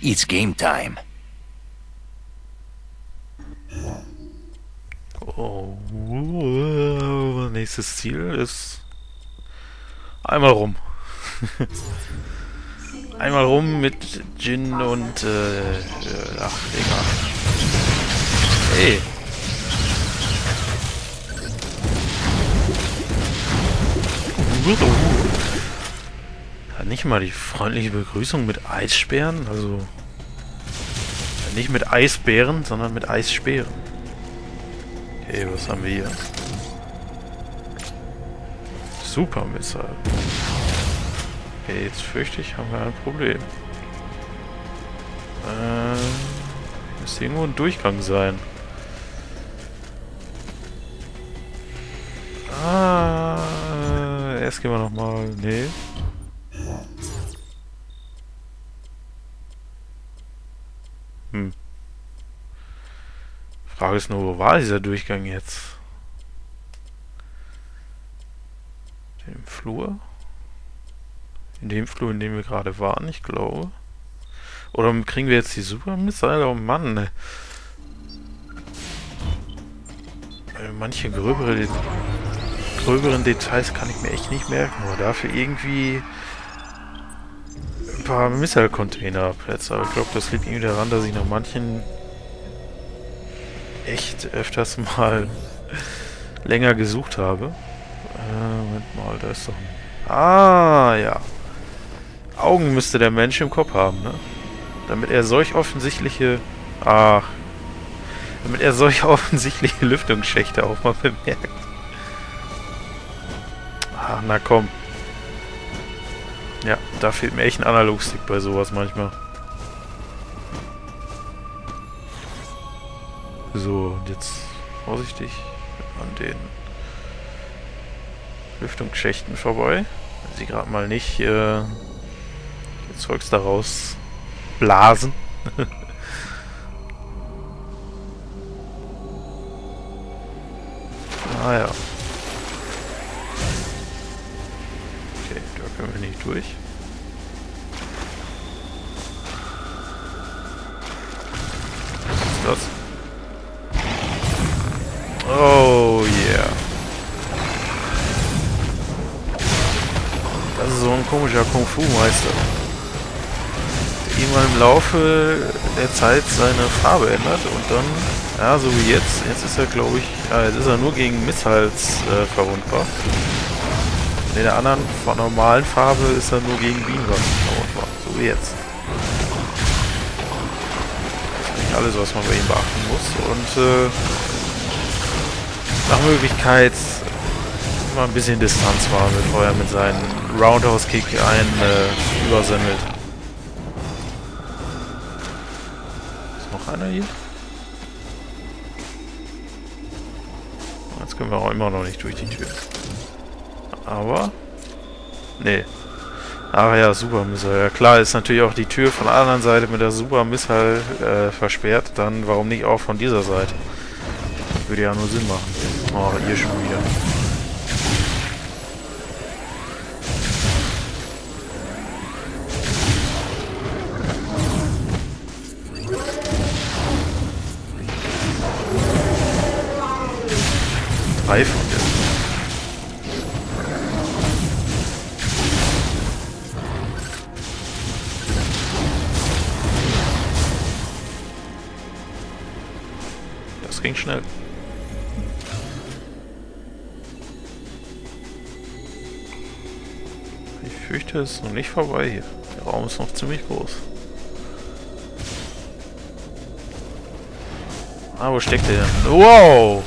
It's game time. Oh, nächstes Ziel ist einmal rum. einmal rum mit Jin und äh, ach, egal. Hey. Hat nicht mal die freundliche Begrüßung mit Eissperren, also nicht mit Eisbären, sondern mit Eissperren. Okay, was haben wir hier? Super Missile. Okay, jetzt fürchte ich, haben wir ein Problem. Äh, müsste irgendwo ein Durchgang sein. Ah, erst gehen wir nochmal. Nee. Frage ist nur, wo war dieser Durchgang jetzt? Im Flur? In dem Flur, in dem wir gerade waren, ich glaube. Oder kriegen wir jetzt die Super Missile? Oh Mann. Ne. Manche gröbere, gröberen Details kann ich mir echt nicht merken, aber dafür irgendwie ein paar Missile-Container-Plätze. Aber ich glaube, das liegt irgendwie daran, dass ich nach manchen echt öfters mal länger gesucht habe. Äh, Moment mal, da ist doch ein... Ah, ja. Augen müsste der Mensch im Kopf haben, ne? Damit er solch offensichtliche... Ach. Damit er solch offensichtliche Lüftungsschächte auch mal bemerkt. Ach, na komm. Ja, da fehlt mir echt ein Analogstick bei sowas manchmal. So, jetzt vorsichtig an den Lüftungsschächten vorbei. Wenn sie gerade mal nicht äh, Zeugs daraus blasen. ah ja. Okay, da können wir nicht durch. Komischer Kung-Fu-Meister. Der irgendwann im Laufe der Zeit seine Farbe ändert und dann, ja, so wie jetzt, jetzt ist er glaube ich, ja, jetzt ist er nur gegen Missals äh, verwundbar. In der anderen von normalen Farbe ist er nur gegen Bienenwaffen verwundbar. So wie jetzt. Das ist nicht alles, was man bei ihm beachten muss. Und äh, nach Möglichkeit mal ein bisschen Distanz wahren, bevor er mit seinem Roundhouse-Kick einen äh, übersemmelt. Ist noch einer hier? Jetzt können wir auch immer noch nicht durch die Tür. Aber... Nee. Ach ja, Super Missile. Ja klar, ist natürlich auch die Tür von der anderen Seite mit der Super Missile äh, versperrt. Dann warum nicht auch von dieser Seite? Würde ja nur Sinn machen. Oh, ihr schon wieder. Drei von denen. Das ging schnell. fürchte, es ist noch nicht vorbei hier. Der Raum ist noch ziemlich groß. Ah, wo steckt der denn? Wow!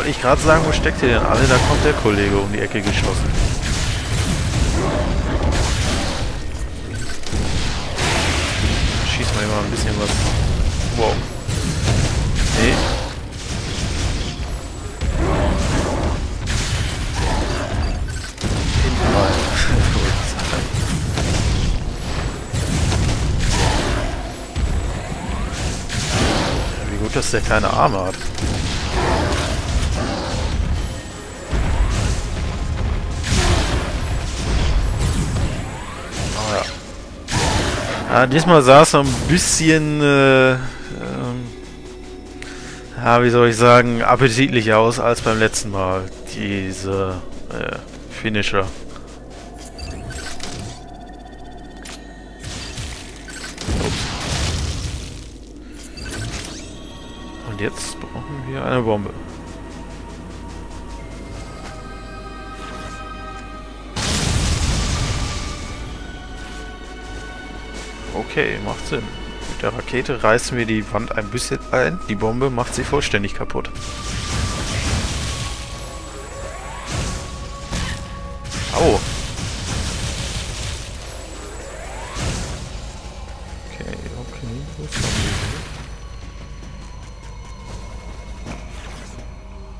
Wollte ich gerade sagen, wo steckt der denn alle? Da kommt der Kollege um die Ecke geschossen. Schieß mal immer ein bisschen was. Wow. Nee, Gut, dass der keine Arme hat. Ja, diesmal sah es ein bisschen, äh, ähm, ja, wie soll ich sagen, appetitlich aus als beim letzten Mal. Diese äh, Finisher. Und jetzt brauchen wir eine Bombe. Okay, macht Sinn. Mit der Rakete reißen wir die Wand ein bisschen ein. Die Bombe macht sie vollständig kaputt. Au. Okay, okay.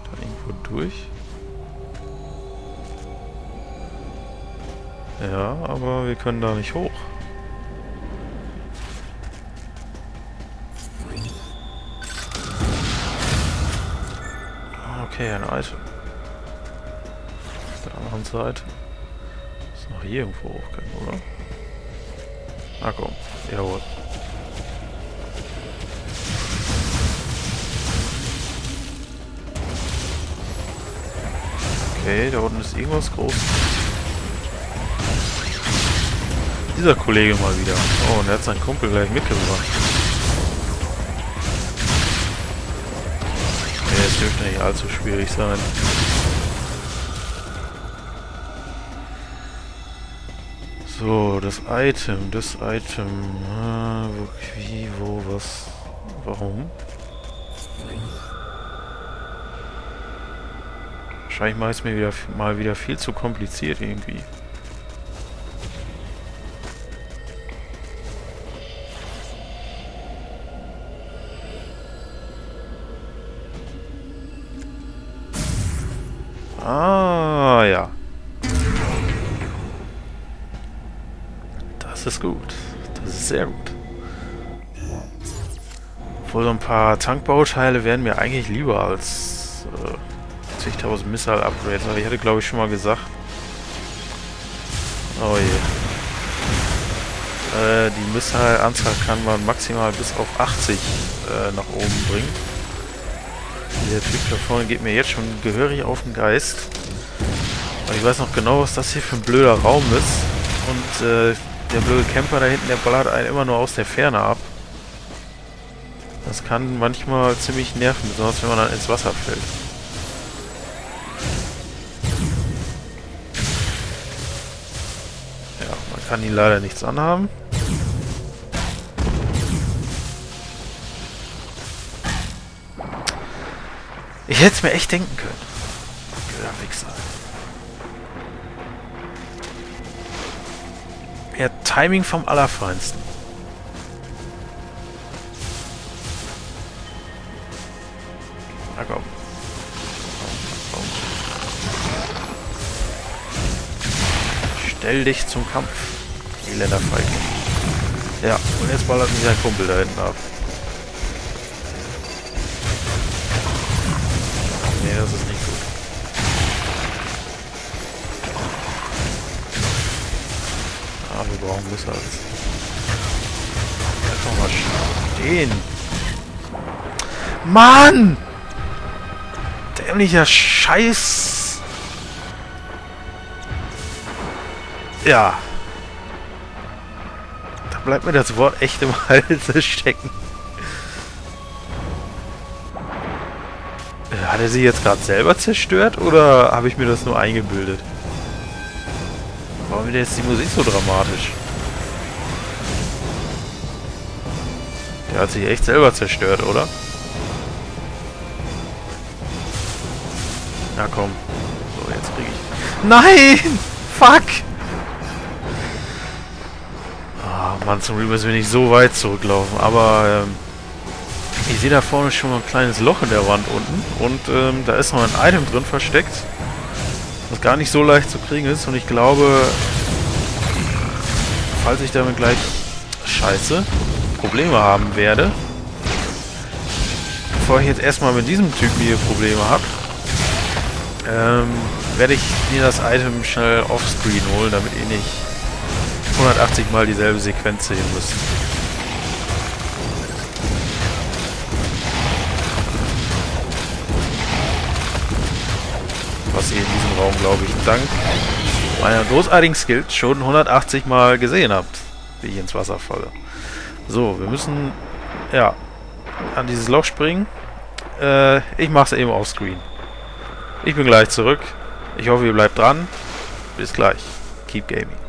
Da irgendwo durch. Ja, aber wir können da nicht hoch. Okay, Item. Auf der anderen Seite. Ist noch hier irgendwo hoch können, oder? Ah komm, jawohl. Okay, da unten ist irgendwas groß. Dieser Kollege mal wieder. Oh, und er hat seinen Kumpel gleich mitgebracht. Nicht allzu schwierig sein. So, das Item, das Item. Ah, wo, wie, wo, was, warum? Wahrscheinlich mache ich es mir wieder, mal wieder viel zu kompliziert irgendwie. Ah, ja. Das ist gut. Das ist sehr gut. Obwohl so ein paar Tankbauteile wären mir eigentlich lieber als äh, zigtausend Missile-Upgrades. Aber ich hatte, glaube ich, schon mal gesagt. Oh je. Äh, die Missile-Anzahl kann man maximal bis auf 80 äh, nach oben bringen. Der Typ da vorne geht mir jetzt schon gehörig auf den Geist. Aber ich weiß noch genau, was das hier für ein blöder Raum ist. Und äh, der blöde Camper da hinten, der ballert einen immer nur aus der Ferne ab. Das kann manchmal ziemlich nerven, besonders wenn man dann ins Wasser fällt. Ja, man kann ihn leider nichts anhaben. Ich hätte es mir echt denken können. Blöder Wichser. Ja, Timing vom Allerfeinsten. Na komm. komm, Stell dich zum Kampf, elender Feigling. Ja, und jetzt ballert mich sein Kumpel da hinten ab. Ah, wir brauchen Missiles. Bleib doch mal stehen. Mann! Dämlicher Scheiß! Ja. Da bleibt mir das Wort echt im Hals stecken. Hat er sie jetzt gerade selber zerstört oder habe ich mir das nur eingebildet? Warum wird jetzt die Musik so dramatisch? Der hat sich echt selber zerstört, oder? Na komm. So, jetzt krieg ich... Nein! Fuck! Oh Mann, zum Glück müssen wir nicht so weit zurücklaufen, aber... Ähm ich sehe da vorne schon mal ein kleines Loch in der Wand unten und ähm, da ist noch ein Item drin versteckt, gar nicht so leicht zu kriegen ist und ich glaube, falls ich damit gleich scheiße Probleme haben werde, bevor ich jetzt erstmal mit diesem Typen hier Probleme habe, ähm, werde ich mir das Item schnell offscreen holen, damit ihr nicht 180 Mal dieselbe Sequenz sehen müssen. Was ihr in diesem Raum, glaube ich, dank meiner großartigen Skills schon 180 Mal gesehen habt, wie ich ins Wasser falle. So, wir müssen, ja, an dieses Loch springen. Äh, ich mache es eben auf Screen. Ich bin gleich zurück. Ich hoffe, ihr bleibt dran. Bis gleich. Keep gaming.